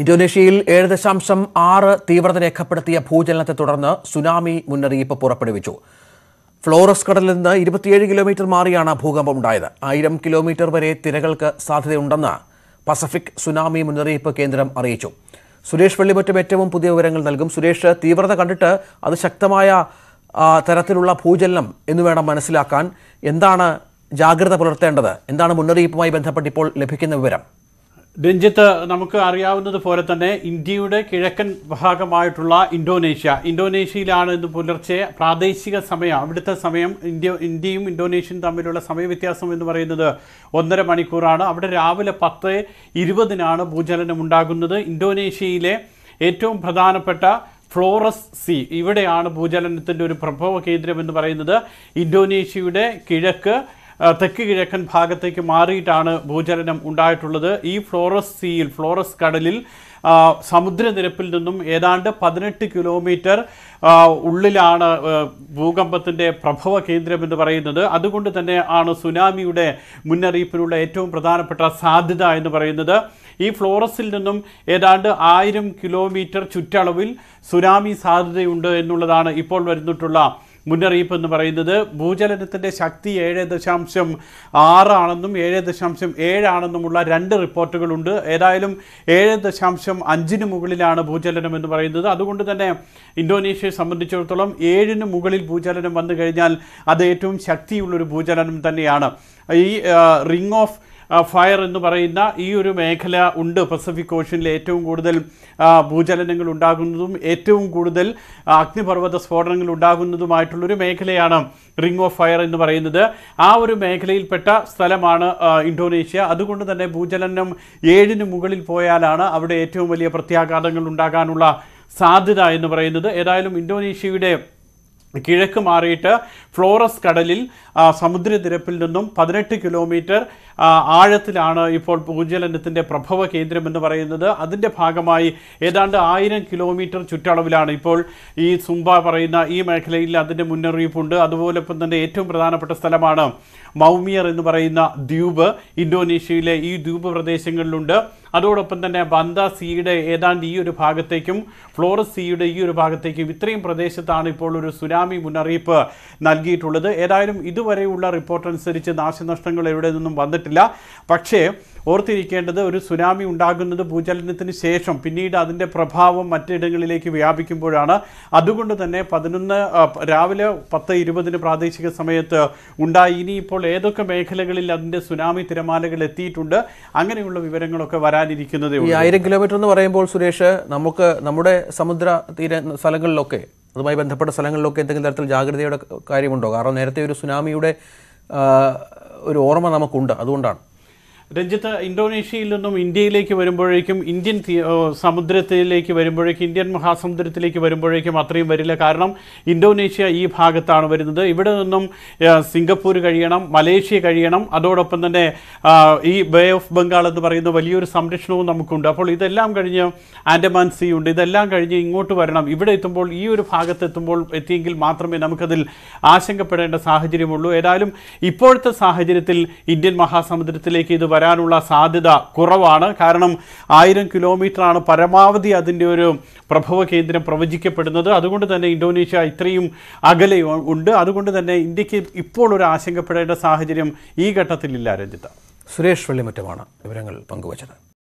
ഇന്തോനേഷ്യയിൽ ഏഴ് ദശാംശം ആറ് തീവ്രത രേഖപ്പെടുത്തിയ ഭൂചലനത്തെ തുടർന്ന് സുനാമി മുന്നറിയിപ്പ് പുറപ്പെടുവിച്ചു. ഫ്ലോറസ് കടലിൽ നിന്ന് ഇരുപത്തിയേഴ് കിലോമീറ്റർ മാറിയാണ് ഭൂകമ്പം ഉണ്ടായത്. ആയിരം കിലോമീറ്റർ വരെ തിരകൾക്ക് സാധ്യതയുണ്ടെന്ന് പസഫിക് സുനാമി മുന്നറിയിപ്പ് കേന്ദ്രം അറിയിച്ചു. സുരേഷ് വെള്ളിമറ്റും ഏറ്റവും പുതിയ വിവരങ്ങൾ നൽകും. സുരേഷ് തീവ്രത കണ്ടിട്ട് അത് ശക്തമായ തരത്തിലുള്ള ഭൂചലനം എന്ന് വേണം മനസ്സിലാക്കാൻ. എന്താണ് ജാഗ്രത പുലർത്തേണ്ടത്? എന്താണ് മുന്നറിയിപ്പുമായി ബന്ധപ്പെട്ട് ഇപ്പോൾ ലഭിക്കുന്ന വിവരം? രഞ്ജിത്ത് നമുക്ക് അറിയാവുന്നത് പോലെ തന്നെ ഇന്ത്യയുടെ കിഴക്കൻ ഭാഗമായിട്ടുള്ള ഇന്തോനേഷ്യ. ഇന്തോനേഷ്യയിലാണ് ഇന്ന് പുലർച്ചെ പ്രാദേശിക സമയം അവിടുത്തെ സമയം ഇന്ത്യ ഇന്ത്യയും ഇന്തോനേഷ്യയും തമ്മിലുള്ള സമയവ്യത്യാസം എന്ന് പറയുന്നത് ഒന്നര മണിക്കൂറാണ്. അവിടെ രാവിലെ പത്ത് ഇരുപതിനാണ് ഭൂചലനം ഉണ്ടാകുന്നത്. ഇന്തോനേഷ്യയിലെ ഏറ്റവും പ്രധാനപ്പെട്ട ഫ്ലോറസ് സി ഇവിടെയാണ് ഭൂചലനത്തിന്റെ ഒരു പ്രഭവ കേന്ദ്രം എന്ന് പറയുന്നത്. ഇന്തോനേഷ്യയുടെ കിഴക്ക് തെക്ക് കിഴക്കൻ ഭാഗത്തേക്ക് മാറിയിട്ടാണ് ഭൂചലനം ഉണ്ടായിട്ടുള്ളത്. ഈ ഫ്ലോറസ് സീയിൽ ഫ്ലോറസ് കടലിൽ സമുദ്രനിരപ്പിൽ നിന്നും ഏതാണ്ട് പതിനെട്ട് കിലോമീറ്റർ ഉള്ളിലാണ് ഭൂകമ്പത്തിന്റെ പ്രഭവ കേന്ദ്രം എന്ന് പറയുന്നത്. അതുകൊണ്ട് തന്നെ ആണ് സുനാമിയുടെ മുന്നറിയിപ്പിനുള്ള ഏറ്റവും പ്രധാനപ്പെട്ട സാധ്യത എന്ന് പറയുന്നത്. ഈ ഫ്ലോറസിൽ നിന്നും ഏതാണ്ട് ആയിരം കിലോമീറ്റർ ചുറ്റളവിൽ സുനാമി സാധ്യതയുണ്ട് എന്നുള്ളതാണ് ഇപ്പോൾ വരുന്നിട്ടുള്ള മുന്നറിയിപ്പ് എന്ന് പറയുന്നത് ഭൂചലനത്തിന്റെ ശക്തി ഏഴ് ദശാംശം ആറാണെന്നും ഏഴ് ദശാംശം ഏഴാണെന്നുമുള്ള രണ്ട് റിപ്പോർട്ടുകളുണ്ട്. ഏതായാലും ഏഴ് ദശാംശം അഞ്ചിന് മുകളിലാണ് ഭൂചലനം എന്ന് പറയുന്നത്. അതുകൊണ്ട് തന്നെ ഇന്തോനേഷ്യയെ സംബന്ധിച്ചിടത്തോളം ഏഴിന് മുകളിൽ ഭൂചലനം വന്നു കഴിഞ്ഞാൽ അത് ഏറ്റവും ശക്തിയുള്ളൊരു ഭൂചലനം തന്നെയാണ്. ഈ റിംഗ് ഓഫ് ഫയർ എന്ന് പറയുന്ന ഈ ഒരു മേഖല ഉണ്ട്. പസഫിക് ഓഷനിൽ ഏറ്റവും കൂടുതൽ ഭൂചലനങ്ങൾ ഉണ്ടാകുന്നതും ഏറ്റവും കൂടുതൽ അഗ്നിപർവത സ്ഫോടനങ്ങൾ ഉണ്ടാകുന്നതുമായിട്ടുള്ളൊരു മേഖലയാണ് റിംഗ് ഓഫ് ഫയർ എന്ന് പറയുന്നത്. ആ ഒരു മേഖലയിൽപ്പെട്ട സ്ഥലമാണ് ഇന്തോനേഷ്യ. അതുകൊണ്ട് തന്നെ ഭൂചലനം ഏഴിന് മുകളിൽ പോയാലാണ് അവിടെ ഏറ്റവും വലിയ പ്രത്യാഘാതങ്ങൾ ഉണ്ടാകാനുള്ള സാധ്യത എന്ന് പറയുന്നത്. ഏതായാലും ഇന്തോനേഷ്യയുടെ കിഴക്ക് മാറിയിട്ട് ഫ്ലോറസ് കടലിൽ സമുദ്രനിരപ്പിൽ നിന്നും പതിനെട്ട് കിലോമീറ്റർ ആഴത്തിലാണ് ഇപ്പോൾ ഭൂചലനത്തിന്റെ പ്രഭവ കേന്ദ്രം എന്ന് പറയുന്നത്. അതിന്റെ ഭാഗമായി ഏതാണ്ട് ആയിരം കിലോമീറ്റർ ചുറ്റളവിലാണ് ഇപ്പോൾ ഈ സുംബ പറയുന്ന ഈ മേഖലയിൽ അതിന്റെ മുന്നറിയിപ്പുണ്ട്. അതുപോലെ ഇപ്പം തന്നെ ഏറ്റവും പ്രധാനപ്പെട്ട സ്ഥലമാണ് മൗമിയർ എന്ന് പറയുന്ന ദ്വീപ് ഇന്തോനേഷ്യയിലെ ഈ ദ്വീപ് പ്രദേശങ്ങളിലുണ്ട്. അതോടൊപ്പം തന്നെ ബന്ദ സിയുടെ ഏതാണ്ട് ഈ ഒരു ഭാഗത്തേക്കും ഫ്ലോറസ് സിയുടെ ഈ ഒരു ഭാഗത്തേക്കും ഇത്രയും പ്രദേശത്താണ് ഇപ്പോൾ ഒരു സുനാമി മുന്നറിയിപ്പ് നൽകിയിട്ടുള്ളത്. ഏതായാലും ഇതുവരെയുള്ള റിപ്പോർട്ട് അനുസരിച്ച് നാശനഷ്ടങ്ങൾ എവിടെ നിന്നും വന്നിട്ടില്ല. പക്ഷേ ഓർത്തിരിക്കേണ്ടത് ഒരു സുനാമി ഉണ്ടാകുന്നത് ഭൂചലനത്തിന് ശേഷം പിന്നീട് അതിന്റെ പ്രഭാവം മറ്റിടങ്ങളിലേക്ക് വ്യാപിക്കുമ്പോഴാണ്. അതുകൊണ്ട് തന്നെ പതിനൊന്ന് രാവിലെ പത്ത് ഇരുപതിന് പ്രാദേശിക സമയത്ത് ഉണ്ടായി. ഇനിയിപ്പോൾ ഏതൊക്കെ മേഖലകളിൽ അതിന്റെ സുനാമി തിരമാലകൾ എത്തിയിട്ടുണ്ട് അങ്ങനെയുള്ള വിവരങ്ങളൊക്കെ വരാനിരിക്കുന്നതേ ഈ ആയിരം കിലോമീറ്റർ എന്ന് പറയുമ്പോൾ സുരേഷ് നമുക്ക് നമ്മുടെ സമുദ്ര തീര സ്ഥലങ്ങളിലൊക്കെ അതുമായി ബന്ധപ്പെട്ട സ്ഥലങ്ങളിലൊക്കെ എന്തെങ്കിലും തരത്തിൽ ജാഗ്രതയുടെ കാര്യമുണ്ടോ? കാരണം നേരത്തെ ഒരു സുനാമിയുടെ ഒരു ഓർമ്മ നമുക്കുണ്ട് അതുകൊണ്ടാണ്. രഞ്ജിത്ത് ഇന്തോനേഷ്യയിൽ നിന്നും ഇന്ത്യയിലേക്ക് വരുമ്പോഴേക്കും ഇന്ത്യൻ സമുദ്രത്തിലേക്ക് വരുമ്പോഴേക്കും ഇന്ത്യൻ മഹാസമുദ്രത്തിലേക്ക് വരുമ്പോഴേക്കും അത്രയും വരില്ല. കാരണം ഇന്തോനേഷ്യ ഈ ഭാഗത്താണ് വരുന്നത്. ഇവിടെ നിന്നും സിംഗപ്പൂർ കഴിയണം മലേഷ്യ കഴിയണം. അതോടൊപ്പം തന്നെ ഈ ബേ ഓഫ് ബംഗാൾ എന്ന് പറയുന്ന വലിയൊരു സംരക്ഷണവും നമുക്കുണ്ട്. അപ്പോൾ ഇതെല്ലാം കഴിഞ്ഞ് ആൻഡമാൻ സീ ഉണ്ട്. ഇതെല്ലാം കഴിഞ്ഞ് ഇങ്ങോട്ട് വരണം. ഇവിടെ എത്തുമ്പോൾ ഈ ഒരു ഭാഗത്ത് എത്തുമ്പോൾ എത്തിയെങ്കിൽ മാത്രമേ നമുക്കതിൽ ആശങ്കപ്പെടേണ്ട സാഹചര്യമുള്ളൂ. ഏതായാലും ഇപ്പോഴത്തെ സാഹചര്യത്തിൽ ഇന്ത്യൻ മഹാസമുദ്രത്തിലേക്ക് ഇത് വരാനുള്ള സാധ്യത കുറവാണ്. കാരണം ആയിരം കിലോമീറ്ററാണ് പരമാവധി അതിന്റെ ഒരു പ്രഭവ കേന്ദ്രം പ്രവചിക്കപ്പെടുന്നത്. അതുകൊണ്ട് തന്നെ ഇന്തോനേഷ്യ ഇത്രയും അകലെ ഉണ്ട്. അതുകൊണ്ട് തന്നെ ഇന്ത്യയ്ക്ക് ഇപ്പോൾ ഒരു ആശങ്കപ്പെടേണ്ട സാഹചര്യം ഈ ഘട്ടത്തിലില്ല രഞ്ജിത്ത. സുരേഷ് വെള്ളിമറ്റമാണ് വിവരങ്ങൾ പങ്കുവച്ചത്.